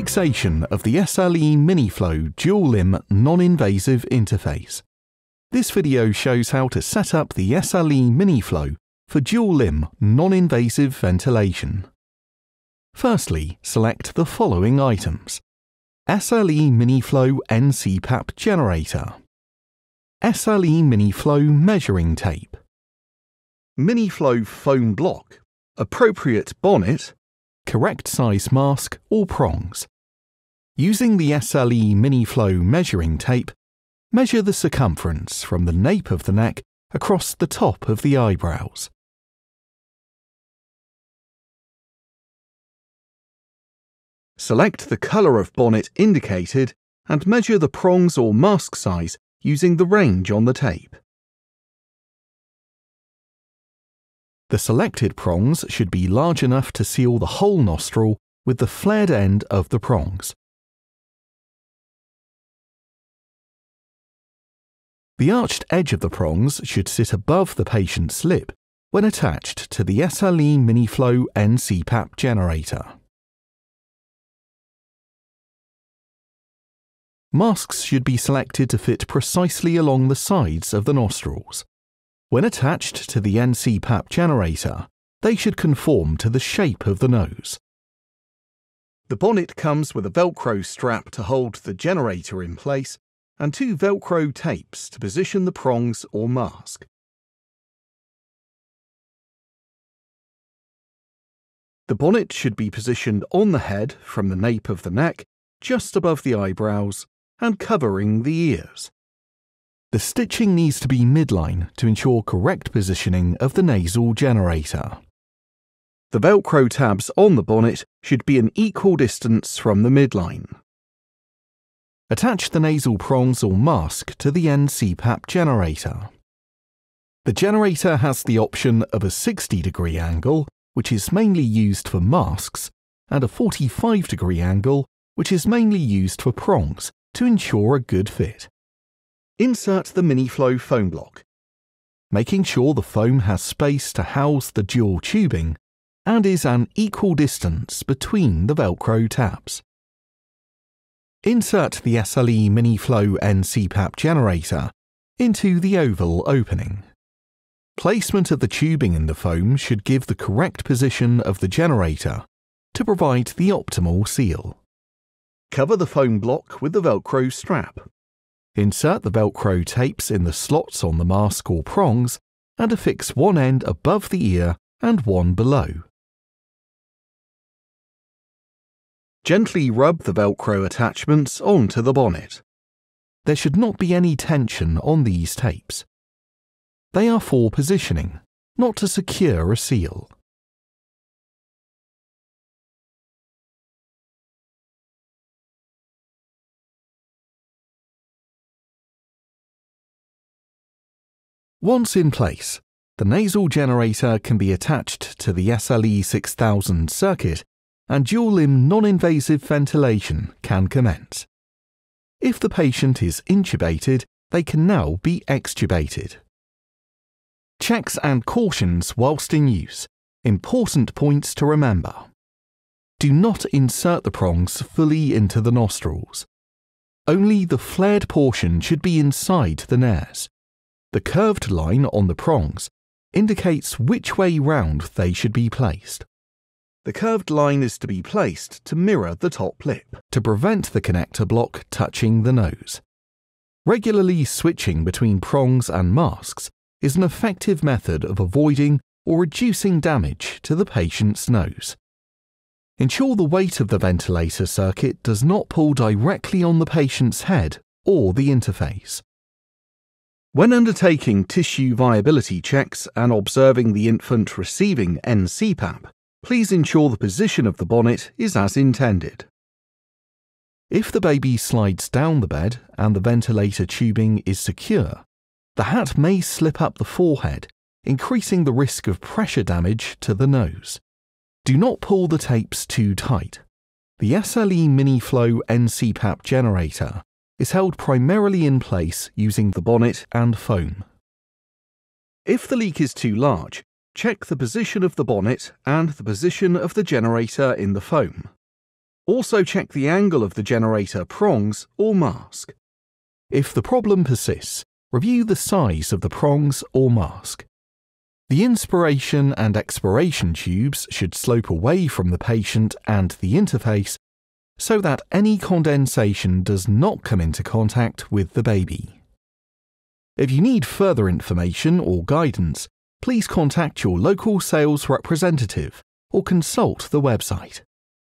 fixation of the SLE MiniFlow dual limb non-invasive interface. This video shows how to set up the SLE MiniFlow for dual limb non-invasive ventilation. Firstly, select the following items. SLE MiniFlow NCPAP generator. SLE MiniFlow measuring tape. MiniFlow foam block. Appropriate bonnet correct size mask or prongs. Using the SLE MiniFlow measuring tape, measure the circumference from the nape of the neck across the top of the eyebrows. Select the colour of bonnet indicated and measure the prongs or mask size using the range on the tape. The selected prongs should be large enough to seal the whole nostril with the flared end of the prongs. The arched edge of the prongs should sit above the patient's lip when attached to the SLE MiniFlow NCPAP generator. Masks should be selected to fit precisely along the sides of the nostrils. When attached to the NCPAP generator, they should conform to the shape of the nose. The bonnet comes with a Velcro strap to hold the generator in place and two Velcro tapes to position the prongs or mask. The bonnet should be positioned on the head from the nape of the neck, just above the eyebrows, and covering the ears. The stitching needs to be midline to ensure correct positioning of the nasal generator. The Velcro tabs on the bonnet should be an equal distance from the midline. Attach the nasal prongs or mask to the NCPAP generator. The generator has the option of a 60 degree angle, which is mainly used for masks, and a 45 degree angle, which is mainly used for prongs, to ensure a good fit. Insert the MiniFlow foam block, making sure the foam has space to house the dual tubing and is an equal distance between the Velcro tabs. Insert the SLE MiniFlow NCPAP generator into the oval opening. Placement of the tubing in the foam should give the correct position of the generator to provide the optimal seal. Cover the foam block with the Velcro strap. Insert the Velcro tapes in the slots on the mask or prongs and affix one end above the ear and one below. Gently rub the Velcro attachments onto the bonnet. There should not be any tension on these tapes. They are for positioning, not to secure a seal. Once in place, the nasal generator can be attached to the SLE 6000 circuit and dual limb non-invasive ventilation can commence. If the patient is intubated, they can now be extubated. Checks and cautions whilst in use. Important points to remember. Do not insert the prongs fully into the nostrils. Only the flared portion should be inside the nares. The curved line on the prongs indicates which way round they should be placed. The curved line is to be placed to mirror the top lip to prevent the connector block touching the nose. Regularly switching between prongs and masks is an effective method of avoiding or reducing damage to the patient's nose. Ensure the weight of the ventilator circuit does not pull directly on the patient's head or the interface. When undertaking tissue viability checks and observing the infant receiving NCPAP, please ensure the position of the bonnet is as intended. If the baby slides down the bed and the ventilator tubing is secure, the hat may slip up the forehead, increasing the risk of pressure damage to the nose. Do not pull the tapes too tight. The SLE MiniFlow NCPAP generator is held primarily in place using the bonnet and foam. If the leak is too large, check the position of the bonnet and the position of the generator in the foam. Also check the angle of the generator prongs or mask. If the problem persists, review the size of the prongs or mask. The inspiration and expiration tubes should slope away from the patient and the interface so that any condensation does not come into contact with the baby. If you need further information or guidance, please contact your local sales representative or consult the website.